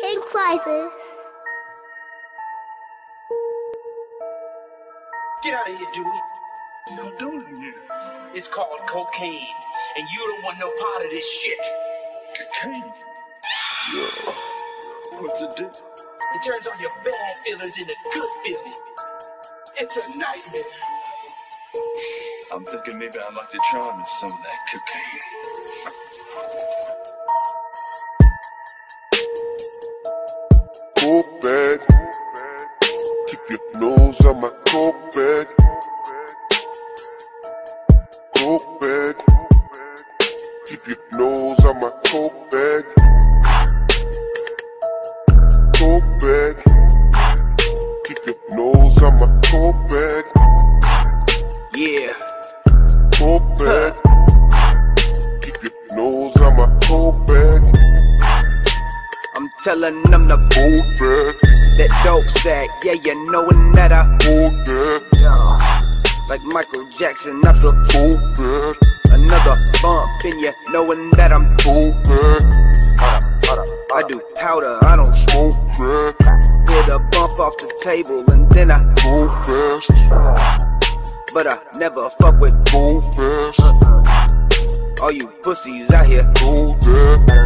King Crisis. Get out of here, Dewey. What y'all doing in here? It's called cocaine, and you don't want no part of this shit. Cocaine? Yeah. What's it do? It turns all your bad feelings into good feelings. It's a nightmare. I'm thinking maybe I'd like to try me some of that cocaine. Coke telling them to Coke bag. that dope sack. Yeah, you knowin' that I Coke bag. like Michael Jackson. I feel Coke bag. another bump in you, knowing that I'm. Coke bag. I do powder, I don't smoke. Bag. Hit a bump off the table and then I. Go fast. But I never fuck with Go fast. all you pussies out here. Go back.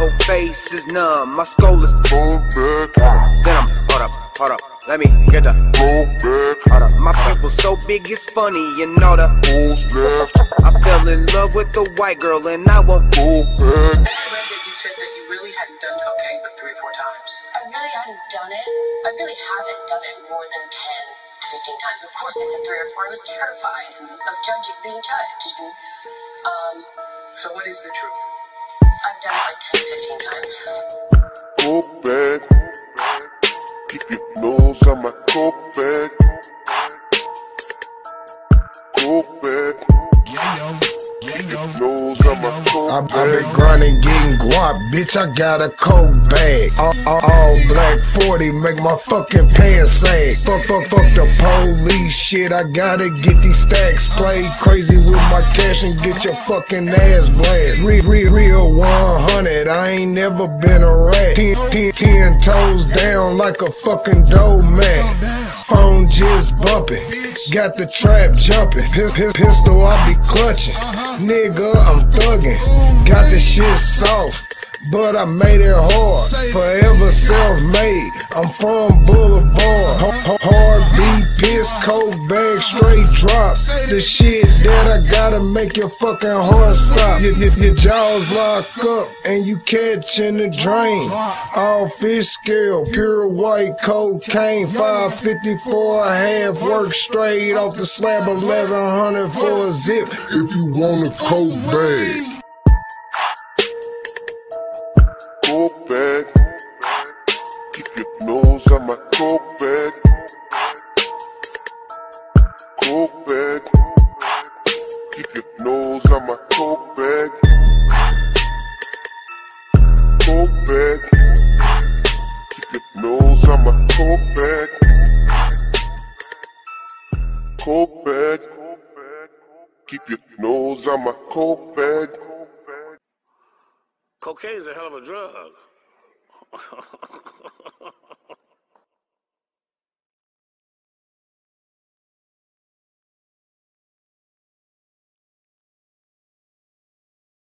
My whole face is numb, my skull is. Go back. Then I'm. Hold up, hold up, let me get the. Go back. Hold up. My people so big it's funny and all the. Goes left. I fell in love with the white girl and I won't. Go back. I read that you said that you really hadn't done cocaine but three or four times. I really hadn't done it. I really haven't done it more than 10 to 15 times. Of course, I said three or four. I was terrified of judging, being judged. Um, So what is the truth? I've done it like 10, 15 times. Go back. Keep your nose on my coke bag. Go I, I been grinding, getting guap, bitch. I got a coke bag. All, all, all black 40, make my fucking pants sag. Fuck, fuck, fuck the police shit. I gotta get these stacks. Play crazy with my cash and get your fucking ass blast. Real, real, real 100. I ain't never been a rat. Ten, ten, ten toes down like a fucking dough man. Phone just bumping. Got the trap jumping. Pis- pis- Pistol, I be clutching. Nigga, I'm thugging. Got the shit soft. But I made it hard, forever self-made. I'm from Boulevard, hard beat, piss, coke bag, straight drop. The shit that I gotta make your fucking heart stop. Your, your, your jaws lock up and you catch in the drain. All fish scale, pure white cocaine, 554 a half, work straight off the slab, 1100 for a zip. If you want a coke bag. Coke bag. Keep your nose on my coke Coke bag. Keep your nose on my coke bag. Coke bag. Keep your nose on my coke bag. Coke bag. Keep your nose on my coke bag. Cocaine's a hell of a drug.